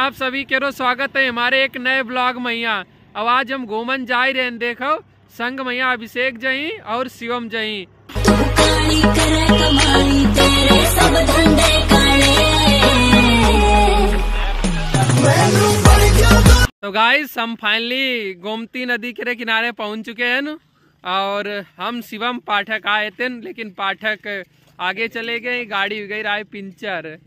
आप सभी के रो स्वागत है हमारे एक नए ब्लॉग मैया। अब आज हम घूमन जा ही रहे हैं, देखो। संग मैया अभिषेक जही और शिवम जही। तू काले तो। गाइस हम फाइनली गोमती नदी के किनारे पहुँच चुके हैं। और हम शिवम पाठक आए थे लेकिन पाठक आगे चले गए गाड़ी हो गई रहा पिंचर।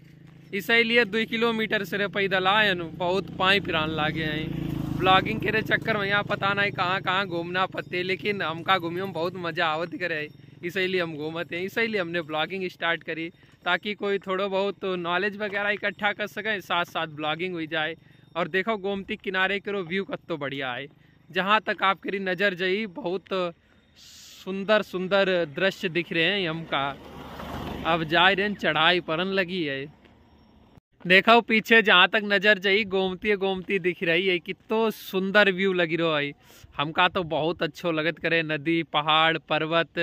इसीलिए दो किलोमीटर से पैदल आए न। बहुत पाए फिरान लागे हैं। ब्लॉगिंग के चक्कर में यहाँ पता नहीं कहाँ कहाँ घूमना पते लेकिन हमका घूमे में बहुत मज़ा आवत करे इसीलिए हम घूमते हैं। इसीलिए हमने ब्लॉगिंग स्टार्ट करी, ताकि कोई थोड़ा बहुत नॉलेज वगैरह इकट्ठा कर सके साथ साथ ब्लॉगिंग हुई जाए। और देखो, गोमती किनारे के व्यू कत्तो बढ़िया है। जहाँ तक आपकी नज़र जाई, बहुत सुंदर सुंदर दृश्य दिख रहे हैं हमका अब जा रहे चढ़ाई परन लगी है। देखो पीछे जहाँ तक नज़र जाई, गोमती गोमती दिख रही है। कितो सुंदर व्यू लगी रहो है हमका तो बहुत अच्छो लगत करे, नदी, पहाड़, पर्वत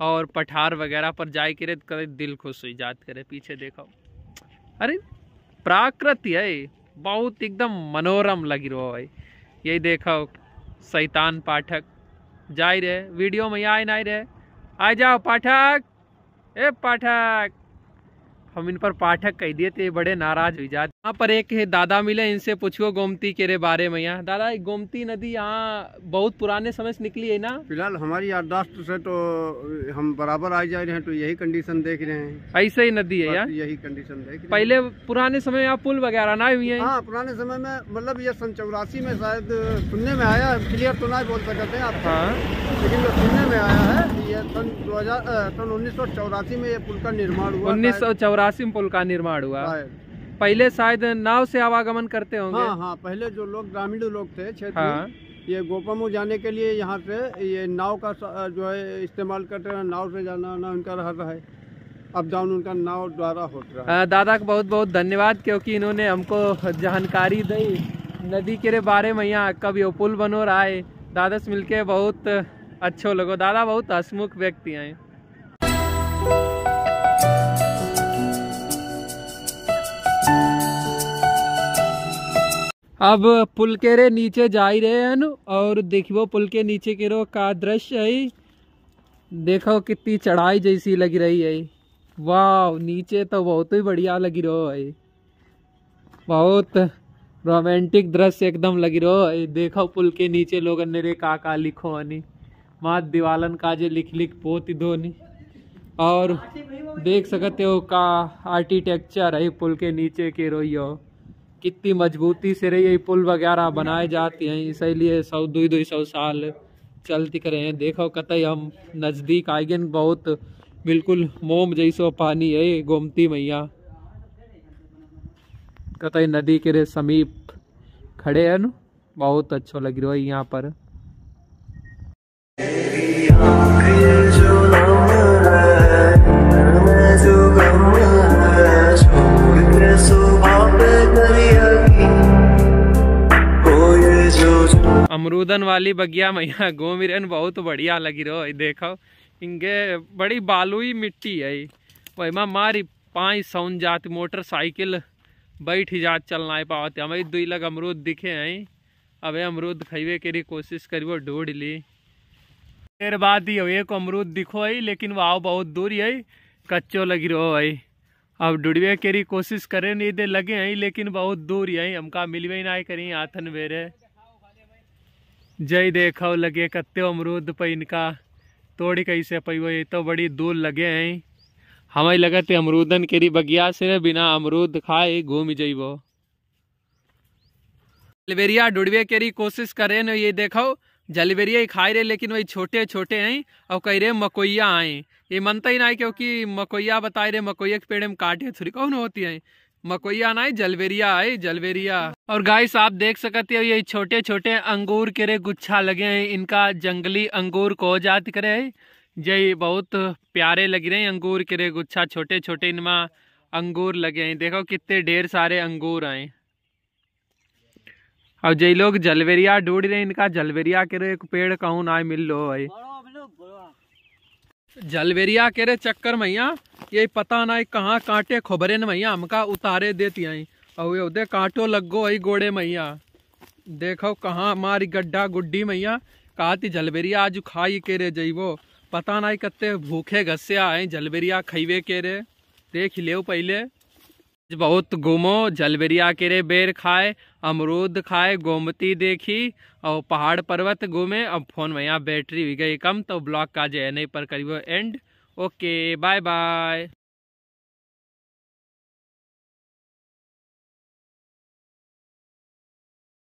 और पठार वगैरह पर जाए करे तो करे दिल खुश हो जात करे। पीछे देखो अरे, प्राकृति है। बहुत एकदम मनोरम लगी रहो है यही देखो शैतान पाठक। जाई रहे, वीडियो में आए नहीं रहे। आ जाओ पाठक। ए पाठक। हम इन पर पाठक कह दिए थे बड़े नाराज़ हुई जाते। यहाँ पर एक दादा मिले इनसे पूछो गोमती के रे बारे में यहाँ। दादा गोमती नदी यहाँ बहुत पुराने समय से निकली है ना? फ़िलहाल हमारी याददाश्त से तो हम बराबर आ जा रहे हैं तो यही कंडीशन देख रहे हैं। ऐसे ही नदी है यार? यही कंडीशन देख रहे पहले पुराने समय यहाँ पुल वगैरह ना हुई है? हाँ पुराने समय में मतलब ये सन चौरासी में शायद सुनने में आया क्लियर तो नहीं बोल सकते हैं आप। हाँ। लेकिन जो सुनने में आया है ये सन दो हज़ार सन उन्नीस सौ चौरासी में ये पुल का निर्माण हुआ उन्नीस सौ चौरासी में पुल का निर्माण हुआ। पहले शायद नाव से आवागमन करते होंगे। हाँ हाँ पहले जो लोग ग्रामीण लोग थे क्षेत्र हाँ। ये गोपमू जाने के लिए यहाँ से ये नाव का जो है इस्तेमाल करते हैं नाव से जाना आना उनका रहता है। अप डाउन उनका नाव द्वारा होता है दादा का बहुत बहुत धन्यवाद क्योंकि इन्होंने हमको जानकारी दी। नदी के बारे में यहाँ कब यो पुल बनो रहा है दादा से मिलके बहुत अच्छो लगो। दादा बहुत हसमुख व्यक्ति हैं। अब पुल के रे नीचे जा ही रहे हैं और देखियो पुल के नीचे के रो का दृश्य है देखो कितनी चढ़ाई जैसी लग रही है वाह नीचे तो बहुत ही बढ़िया लगी रहो है बहुत रोमांटिक दृश्य एकदम लगी रहो है देखो पुल के नीचे लोग नेरे का का लिखो हनी माँ दिवालन का जे लिख लिख पोत धोनी और देख सकते हो का आर्किटेक्चर है पुल के नीचे के रोइयो कितनी मजबूती से रही है पुल वगैरह बनाए जाते हैं। इसीलिए सौ, दो दो सौ साल चलती करे हैं। देखो, कतई हम नज़दीक आए गए बहुत, बिल्कुल मोम जैसो पानी है गोमती मैया। कतई नदी के रे समीप खड़े हैं बहुत अच्छा लग रहा है यहाँ पर। अमरूदन वाली बगिया मैया, गोमिरन बहुत बढ़िया लगी रहो देखो। इनके बड़ी बालुई मिट्टी है वही में मारी पाँच सौन जात मोटरसाइकिल बैठ जात चलना है पावत हमें दुई लग अमरूद दिखे हैं अबे अमरूद खैबे के लिए कोशिश करियो ढूंढ ली। देर बाद ही एक अमरूद दिखो है, लेकिन वाह बहुत दूर है कच्चो लगी रहो है अब डुड़वे के लिए कोशिश करे, नहीं दे लगे हैं, लेकिन बहुत दूर है हमका मिलवे ना करी आथन बेरे जय देखो लगे कत्ते अमरूद पे इनका। तोड़ी कैसे पैबो ये तो बड़ी दूर लगे हैं। हमें लगते अमरूदन केरी बगिया से बिना अमरूद खाए घूम जइबो। जलबेरिया डुड़वे केरी कोशिश करे न, ये देखो जलबेरिया ही खाए रहे लेकिन वही छोटे छोटे हैं, और कह रहे मकोइया आए। ये मनता ही नहीं क्योंकि मकोइया बताए रहे मकोइया के पेड़ में काटे थोड़ी कौन होती है। मकोइया ना जलवेरिया है जलबेरिया और गाइस आप देख सकते हो, ये छोटे छोटे अंगूर के रे गुच्छा लगे हैं, इनका जंगली अंगूर को जात करे है। जय बहुत प्यारे लग रहे हैं अंगूर के रे गुच्छा छोटे छोटे इनमें अंगूर लगे हैं। देखो कितने ढेर सारे अंगूर आए। अब जय लोग जलवेरिया ढूंढ रहे हैं, इनका जलवेरिया के रे एक पेड़ कहूँ ना मिल लो है जलवेरिया के रे चक्कर मैया ये पता ना कहाँ कांटे खोबरे न मैया हमका उतारे देती आई और कांटो लगो आई गोड़े मैया देखो कहाँ हमारी गड्ढा गुड्डी मैया कहती जलबेरिया आज खाई के रे जइबो पता ना कत्ते भूखे घसे आए जलबेरिया खइबे के रे देख ले पहले। बहुत घूमो जलबेरिया के रे बेर खाए, अमरूद खाए, गोमती देखी, और पहाड़ पर्वत घूमे, अब फ़ोन में यहाँ बैटरी भी गई कम तो ब्लॉक का जो है नहीं पर करीब एंड ओके बाय बाय